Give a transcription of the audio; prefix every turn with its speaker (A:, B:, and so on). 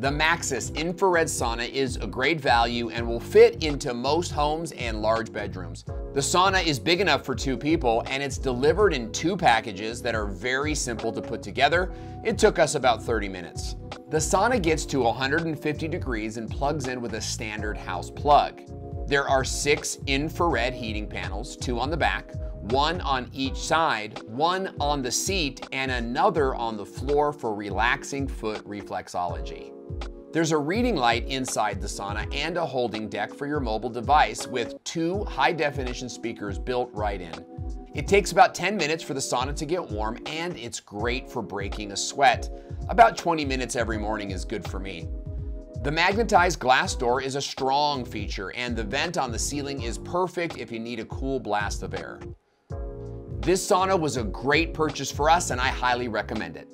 A: The Maxxus infrared sauna is a great value and will fit into most homes and large bedrooms. The sauna is big enough for two people and it's delivered in two packages that are very simple to put together. It took us about 30 minutes. The sauna gets to 150 degrees and plugs in with a standard house plug. There are six infrared heating panels, two on the back, one on each side, one on the seat, and another on the floor for relaxing foot reflexology. There's a reading light inside the sauna and a holding deck for your mobile device with two high definition speakers built right in. It takes about 10 minutes for the sauna to get warm and it's great for breaking a sweat. About 20 minutes every morning is good for me. The magnetized glass door is a strong feature and the vent on the ceiling is perfect if you need a cool blast of air. This sauna was a great purchase for us and I highly recommend it.